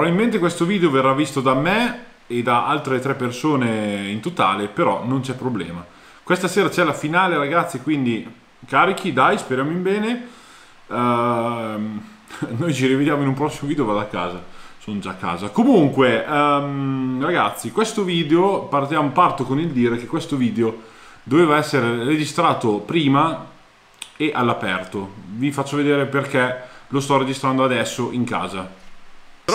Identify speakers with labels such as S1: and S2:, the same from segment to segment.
S1: probabilmente questo video verrà visto da me e da altre tre persone in totale, però non c'è problema. Questa sera c'è la finale ragazzi, quindi carichi, dai, speriamo in bene. Uh, noi ci rivediamo in un prossimo video, vado a casa. Sono già a casa. Comunque, um, ragazzi, questo video, partiamo, parto con il dire che questo video doveva essere registrato prima e all'aperto. Vi faccio vedere perché lo sto registrando adesso in casa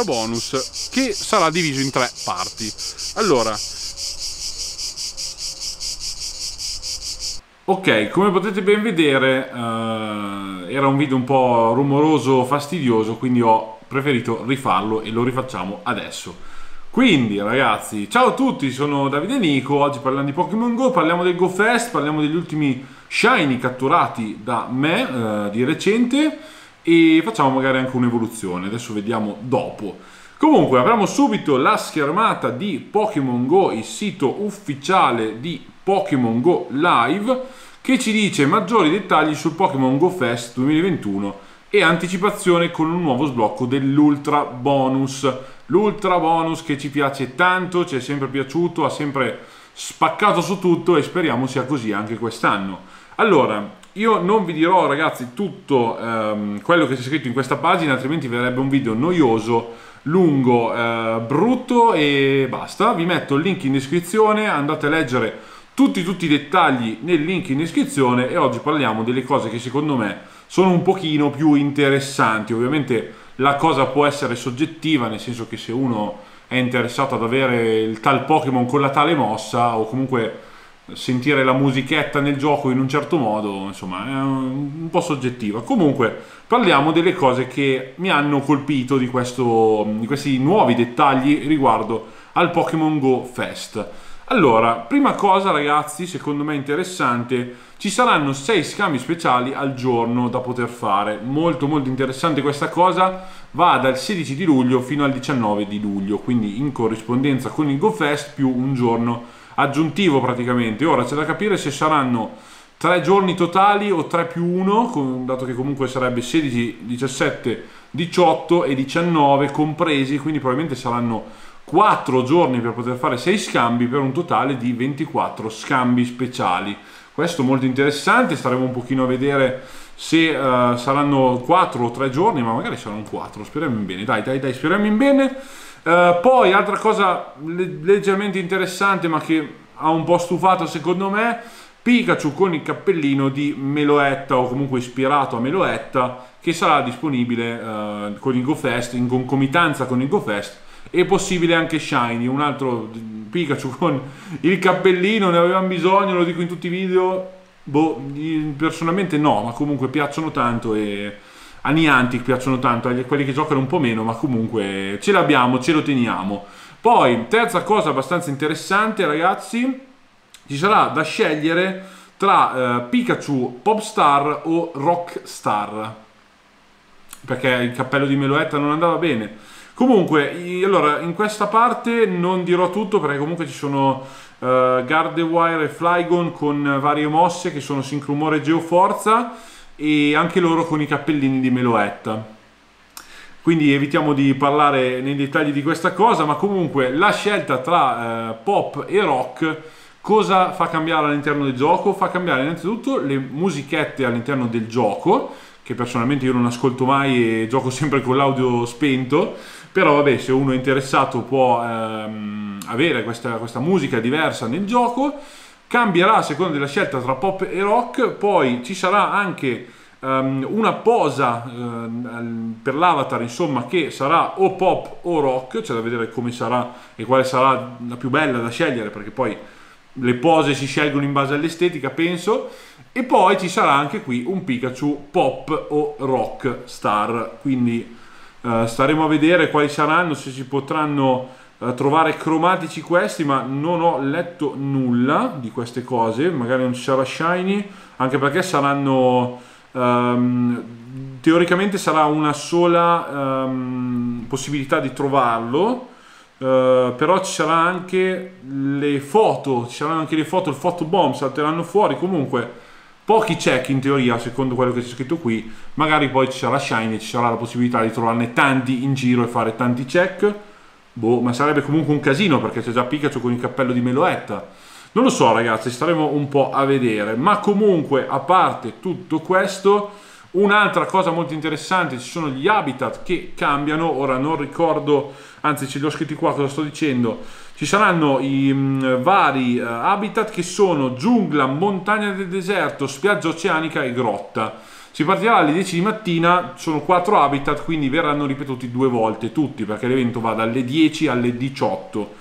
S1: bonus che sarà diviso in tre parti. Allora, Ok, come potete ben vedere uh, era un video un po' rumoroso, fastidioso, quindi ho preferito rifarlo e lo rifacciamo adesso. Quindi ragazzi, ciao a tutti, sono Davide Nico, oggi parliamo di Pokémon Go, parliamo del Go Fest, parliamo degli ultimi shiny catturati da me uh, di recente e facciamo magari anche un'evoluzione, adesso vediamo dopo. Comunque apriamo subito la schermata di Pokémon Go, il sito ufficiale di Pokémon Go Live che ci dice maggiori dettagli sul Pokémon Go Fest 2021 e anticipazione con un nuovo sblocco dell'Ultra Bonus. L'Ultra Bonus che ci piace tanto, ci è sempre piaciuto, ha sempre spaccato su tutto e speriamo sia così anche quest'anno. Allora, io non vi dirò ragazzi tutto ehm, quello che c'è scritto in questa pagina, altrimenti verrebbe un video noioso, lungo, eh, brutto e basta. Vi metto il link in descrizione, andate a leggere tutti, tutti i dettagli nel link in descrizione e oggi parliamo delle cose che secondo me sono un pochino più interessanti. Ovviamente la cosa può essere soggettiva, nel senso che se uno è interessato ad avere il tal Pokémon con la tale mossa o comunque sentire la musichetta nel gioco in un certo modo, insomma, è un po' soggettiva. Comunque, parliamo delle cose che mi hanno colpito di, questo, di questi nuovi dettagli riguardo al Pokémon Go Fest. Allora, prima cosa ragazzi, secondo me interessante, ci saranno 6 scambi speciali al giorno da poter fare. Molto molto interessante questa cosa, va dal 16 di luglio fino al 19 di luglio, quindi in corrispondenza con il Go Fest più un giorno aggiuntivo praticamente. Ora c'è da capire se saranno tre giorni totali o 3 più 1, dato che comunque sarebbe 16, 17, 18 e 19 compresi, quindi probabilmente saranno 4 giorni per poter fare 6 scambi per un totale di 24 scambi speciali. Questo molto interessante, staremo un pochino a vedere se uh, saranno 4 o 3 giorni, ma magari saranno 4, speriamo in bene. Dai, dai, dai, speriamo in bene. Uh, poi, altra cosa leggermente interessante, ma che ha un po' stufato secondo me, Pikachu con il cappellino di Meloetta, o comunque ispirato a Meloetta, che sarà disponibile uh, con il GoFest, in concomitanza con il GoFest, e possibile anche Shiny, un altro Pikachu con il cappellino, ne avevamo bisogno, lo dico in tutti i video, boh, personalmente no, ma comunque piacciono tanto e a Niantic piacciono tanto, a quelli che giocano un po' meno, ma comunque ce l'abbiamo, ce lo teniamo. Poi, terza cosa abbastanza interessante, ragazzi, ci sarà da scegliere tra uh, Pikachu Popstar o Rockstar. Perché il cappello di Meloetta non andava bene. Comunque, allora, in questa parte non dirò tutto perché comunque ci sono uh, Gardevoir e Flygon con varie mosse che sono Sincrumore e Geoforza e anche loro con i cappellini di Meloetta. Quindi evitiamo di parlare nei dettagli di questa cosa, ma comunque la scelta tra eh, pop e rock cosa fa cambiare all'interno del gioco? Fa cambiare innanzitutto le musichette all'interno del gioco, che personalmente io non ascolto mai e gioco sempre con l'audio spento, però vabbè se uno è interessato può ehm, avere questa, questa musica diversa nel gioco cambierà a seconda della scelta tra pop e rock, poi ci sarà anche um, una posa uh, per l'avatar, insomma, che sarà o pop o rock, c'è da vedere come sarà e quale sarà la più bella da scegliere, perché poi le pose si scelgono in base all'estetica, penso, e poi ci sarà anche qui un Pikachu pop o rock star, quindi uh, staremo a vedere quali saranno, se si potranno trovare cromatici questi ma non ho letto nulla di queste cose. Magari non ci sarà shiny anche perché saranno um, teoricamente sarà una sola um, possibilità di trovarlo. Uh, però ci sarà anche le foto ci saranno anche le foto il photobomb salteranno fuori. Comunque pochi check in teoria, secondo quello che c'è scritto qui, magari poi ci sarà Shiny, ci sarà la possibilità di trovarne tanti in giro e fare tanti check. Boh, ma sarebbe comunque un casino perché c'è già Pikachu con il cappello di Meloetta. Non lo so ragazzi, staremo un po' a vedere, ma comunque a parte tutto questo, un'altra cosa molto interessante, ci sono gli habitat che cambiano, ora non ricordo, anzi ce li ho scritti qua cosa sto dicendo, ci saranno i mh, mm, vari uh, habitat che sono giungla, montagna del deserto, spiaggia oceanica e grotta. Si partirà alle 10 di mattina, sono 4 habitat, quindi verranno ripetuti due volte tutti, perché l'evento va dalle 10 alle 18.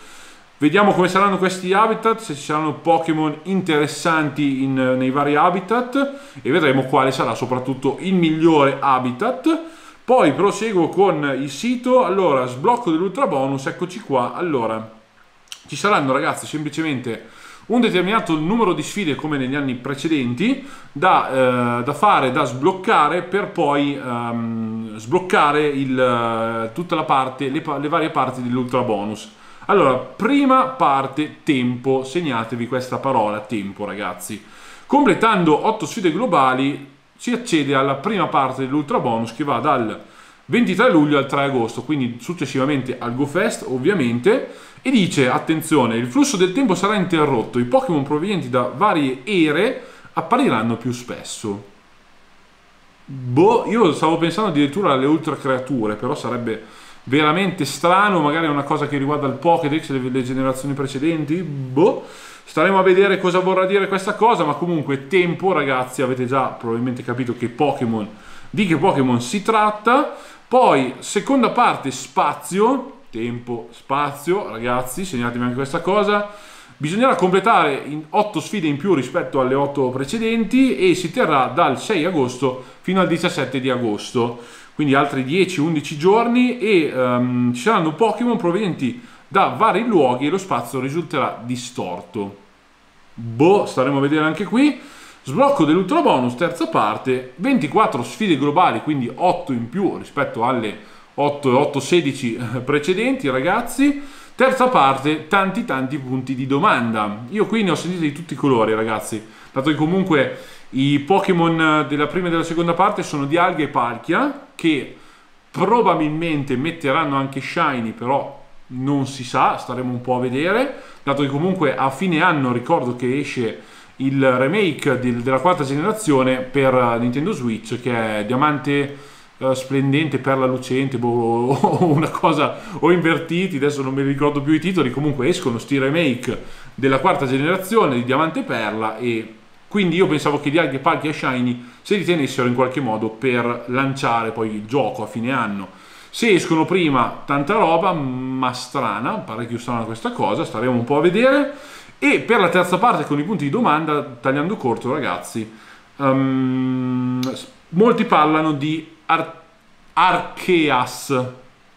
S1: Vediamo come saranno questi habitat, se ci saranno Pokémon interessanti in, nei vari habitat e vedremo quale sarà soprattutto il migliore habitat. Poi proseguo con il sito, allora sblocco dell'ultra bonus, eccoci qua, allora ci saranno ragazzi semplicemente un determinato numero di sfide come negli anni precedenti da, eh, da fare, da sbloccare per poi ehm, sbloccare il, eh, tutta la parte, le, le varie parti dell'ultra bonus. Allora, prima parte tempo, segnatevi questa parola tempo ragazzi. Completando 8 sfide globali si accede alla prima parte dell'ultra bonus che va dal 23 luglio al 3 agosto, quindi successivamente al GoFest ovviamente, e dice attenzione, il flusso del tempo sarà interrotto, i Pokémon provenienti da varie ere appariranno più spesso. Boh, io stavo pensando addirittura alle ultra creature, però sarebbe veramente strano, magari è una cosa che riguarda il Pokédex e le, le generazioni precedenti, boh. Staremo a vedere cosa vorrà dire questa cosa, ma comunque tempo ragazzi, avete già probabilmente capito che Pokémon, di che Pokémon si tratta. Poi, seconda parte, spazio, tempo, spazio, ragazzi, segnatevi anche questa cosa. Bisognerà completare 8 sfide in più rispetto alle 8 precedenti e si terrà dal 6 agosto fino al 17 di agosto quindi altri 10-11 giorni e um, ci saranno Pokémon provenienti da vari luoghi e lo spazio risulterà distorto. Boh, staremo a vedere anche qui. Sblocco dell'Ultra Bonus, terza parte, 24 sfide globali, quindi 8 in più rispetto alle 8 e 8-16 precedenti, ragazzi. Terza parte, tanti tanti punti di domanda. Io qui ne ho sentiti di tutti i colori, ragazzi, dato che comunque i Pokémon della prima e della seconda parte sono di Alga e Palkia, che probabilmente metteranno anche Shiny, però non si sa, staremo un po' a vedere, dato che comunque a fine anno ricordo che esce il remake del, della quarta generazione per Nintendo Switch, che è Diamante uh, Splendente, Perla Lucente, boh, o una cosa, o invertiti, adesso non mi ricordo più i titoli, comunque escono sti remake della quarta generazione di Diamante Perla e quindi io pensavo che Dialga, Palkia e Shiny si ritenessero in qualche modo per lanciare poi il gioco a fine anno. Se escono prima, tanta roba, ma strana, parecchio strana questa cosa, staremo un po' a vedere. E per la terza parte con i punti di domanda, tagliando corto ragazzi, um, molti parlano di Ar- Archeas,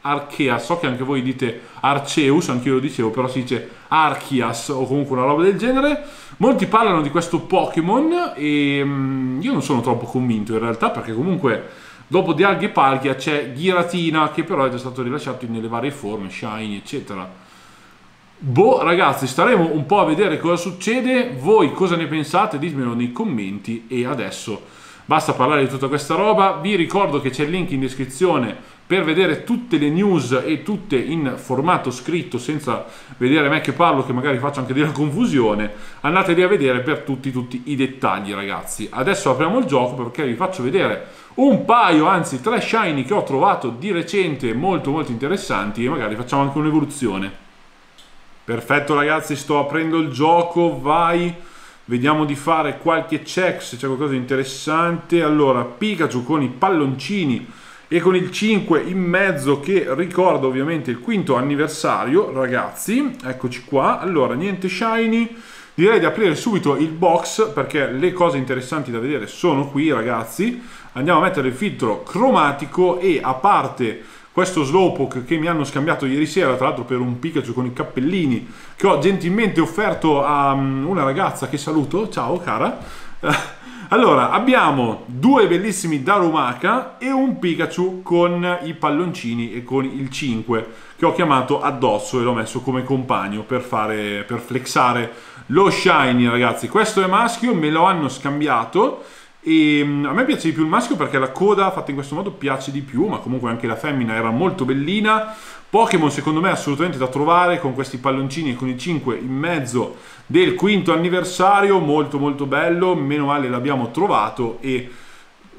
S1: Archeas, so che anche voi dite Arceus, anche io lo dicevo, però si dice Archias o comunque una roba del genere. Molti parlano di questo Pokémon e um, io non sono troppo convinto in realtà perché comunque dopo di Alghe Palkia c'è Giratina che però è già stato rilasciato nelle varie forme, Shiny eccetera. Boh ragazzi staremo un po' a vedere cosa succede, voi cosa ne pensate? Ditemelo nei commenti. E adesso basta parlare di tutta questa roba, vi ricordo che c'è il link in descrizione per vedere tutte le news e tutte in formato scritto senza vedere me che parlo che magari faccio anche della confusione. Andatevi a vedere per tutti, tutti i dettagli ragazzi. Adesso apriamo il gioco perché vi faccio vedere un paio anzi tre shiny che ho trovato di recente molto molto interessanti e magari facciamo anche un'evoluzione perfetto ragazzi sto aprendo il gioco vai. Vediamo di fare qualche check se c'è qualcosa di interessante. Allora Pikachu con i palloncini e con il 5 in mezzo che ricorda ovviamente il quinto anniversario ragazzi. Eccoci qua. Allora niente shiny. Direi di aprire subito il box perché le cose interessanti da vedere sono qui ragazzi. Andiamo a mettere il filtro cromatico e a parte questo Slowpoke che mi hanno scambiato ieri sera tra l'altro per un Pikachu con i cappellini che ho gentilmente offerto a mm, una ragazza che saluto. Ciao cara. Allora, abbiamo due bellissimi Darumaka e un Pikachu con i palloncini e con il 5 che ho chiamato addosso e l'ho messo come compagno per, fare, per flexare lo shiny, ragazzi. Questo è maschio, me lo hanno scambiato e mm, a me piace di più il maschio perché la coda fatta in questo modo piace di più, ma comunque anche la femmina era molto bellina. Pokémon secondo me assolutamente da trovare con questi palloncini e con i 5 in mezzo del quinto anniversario, molto molto bello, meno male l'abbiamo trovato e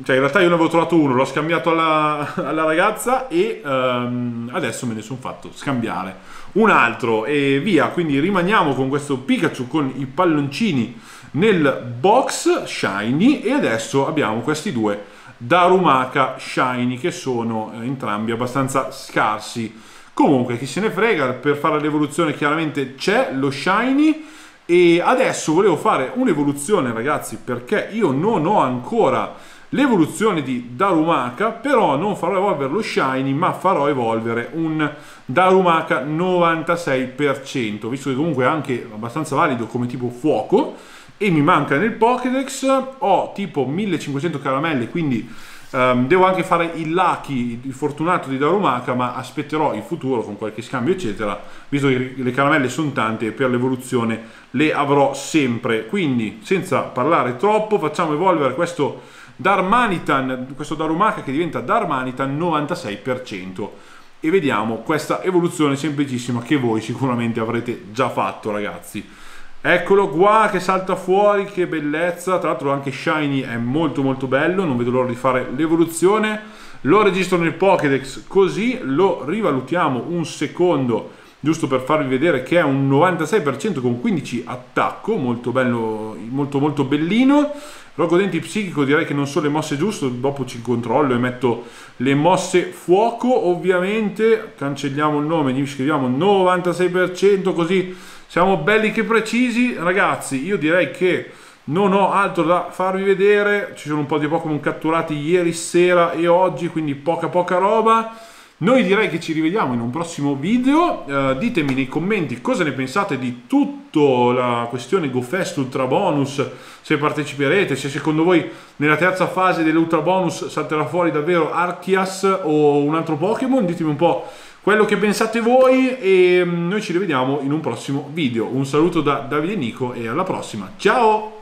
S1: cioè in realtà io ne avevo trovato uno, l'ho scambiato alla, alla ragazza e um, adesso me ne sono fatto scambiare un altro. E via, quindi rimaniamo con questo Pikachu con i palloncini nel box shiny e adesso abbiamo questi due Darumaka shiny che sono eh, entrambi abbastanza scarsi. Comunque chi se ne frega per fare l'evoluzione chiaramente c'è lo shiny. E adesso volevo fare un'evoluzione ragazzi perché io non ho ancora l'evoluzione di Darumaka però non farò evolvere lo shiny ma farò evolvere un Darumaka 96% visto che comunque è anche abbastanza valido come tipo fuoco e mi manca nel Pokédex ho tipo 1500 caramelle quindi um, devo anche fare il lucky il fortunato di Darumaka ma aspetterò il futuro con qualche scambio eccetera. Visto che le caramelle sono tante e per l'evoluzione le avrò sempre. Quindi senza parlare troppo facciamo evolvere questo Darmanitan questo Darumaka che diventa Darmanitan 96% e vediamo questa evoluzione semplicissima che voi sicuramente avrete già fatto ragazzi Eccolo qua che salta fuori, che bellezza. Tra l'altro anche Shiny è molto molto bello, non vedo l'ora di fare l'evoluzione. Lo registro nel Pokédex così lo rivalutiamo un secondo giusto per farvi vedere che è un 96% con 15 attacco, molto bello, molto molto bellino. Rogodenti psichico direi che non sono le mosse giuste, dopo ci controllo e metto le mosse fuoco, ovviamente cancelliamo il nome, gli scriviamo 96% così siamo belli che precisi, ragazzi. Io direi che non ho altro da farvi vedere. Ci sono un po' di Pokémon catturati ieri sera e oggi, quindi poca poca roba. Noi direi che ci rivediamo in un prossimo video. Uh, ditemi nei commenti cosa ne pensate di tutta la questione GoFest Ultra Bonus, se parteciperete, se secondo voi nella terza fase dell'Ultra Bonus salterà fuori davvero Archias o un altro Pokémon. Ditemi un po' quello che pensate voi e mm, noi ci rivediamo in un prossimo video. Un saluto da Davide Nico e alla prossima. Ciao!